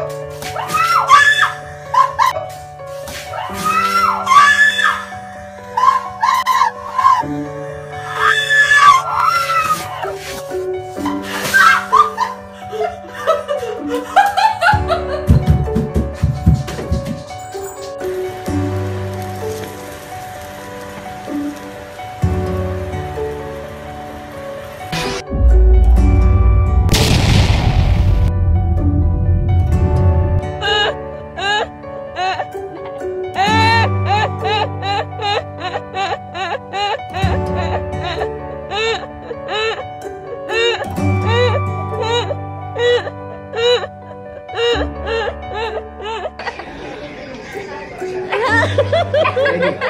よ。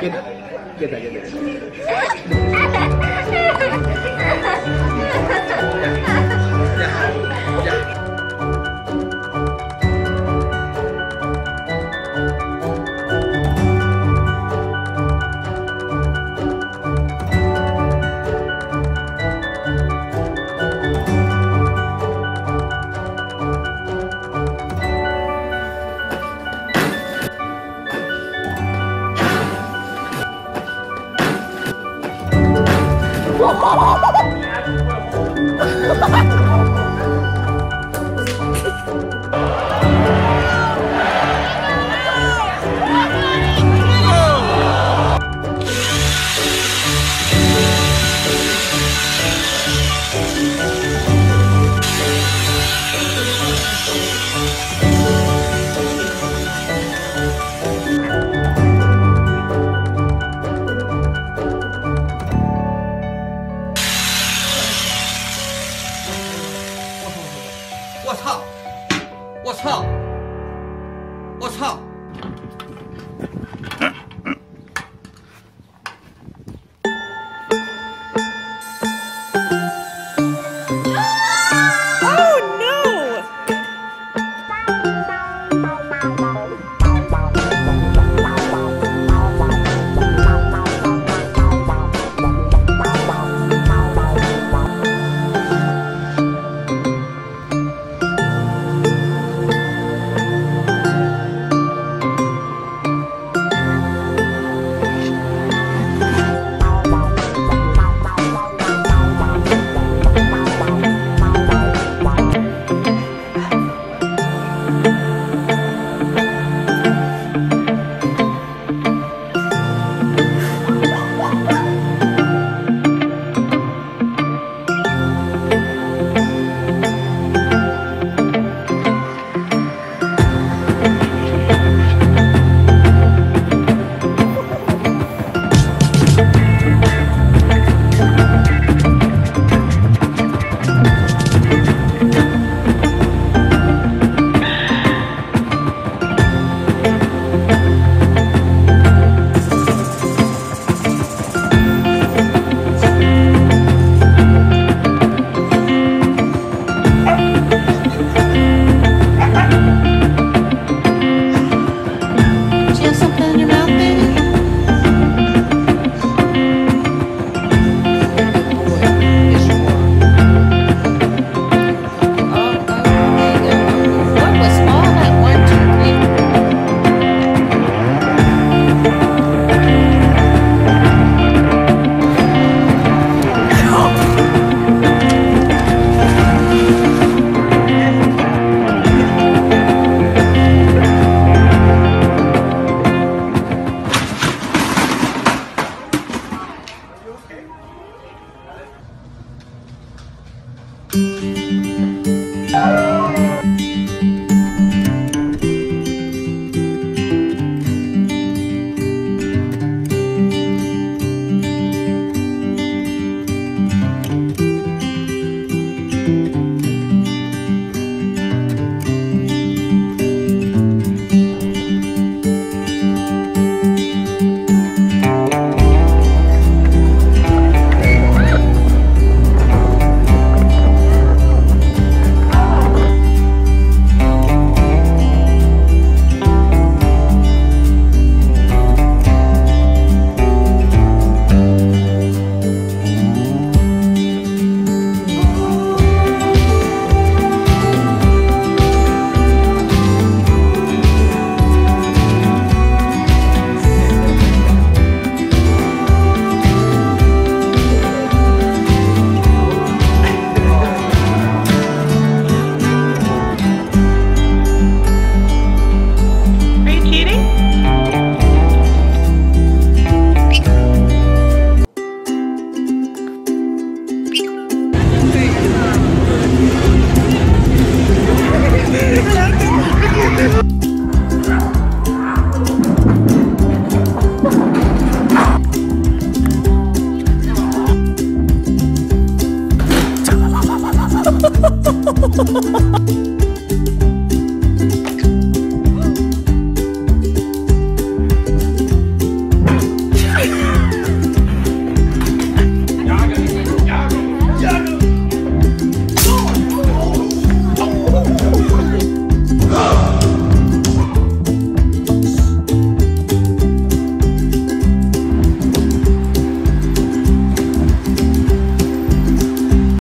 别打，别打，别打。我操！我操！我操！